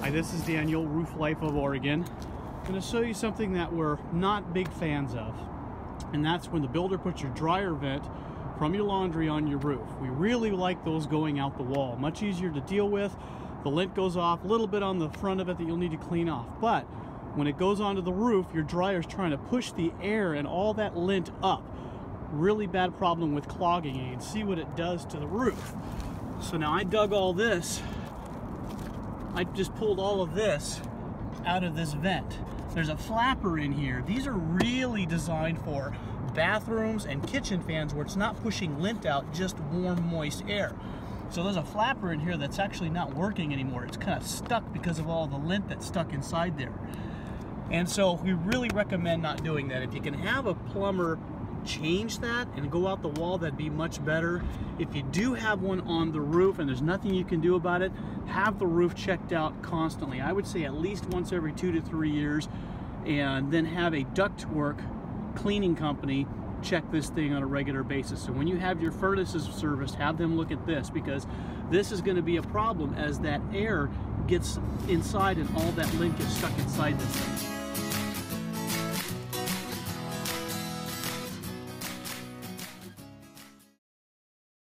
Hi, this is Daniel, Roof Life of Oregon. I'm going to show you something that we're not big fans of, and that's when the builder puts your dryer vent from your laundry on your roof. We really like those going out the wall. Much easier to deal with. The lint goes off, a little bit on the front of it that you'll need to clean off. But when it goes onto the roof, your dryer's trying to push the air and all that lint up. Really bad problem with clogging. You can see what it does to the roof. So now I dug all this I just pulled all of this out of this vent. There's a flapper in here. These are really designed for bathrooms and kitchen fans where it's not pushing lint out, just warm, moist air. So there's a flapper in here that's actually not working anymore. It's kind of stuck because of all the lint that's stuck inside there. And so we really recommend not doing that. If you can have a plumber change that and go out the wall, that'd be much better. If you do have one on the roof and there's nothing you can do about it, have the roof checked out constantly. I would say at least once every two to three years and then have a ductwork cleaning company check this thing on a regular basis. So when you have your furnaces serviced, have them look at this because this is going to be a problem as that air gets inside and all that lint gets stuck inside this thing.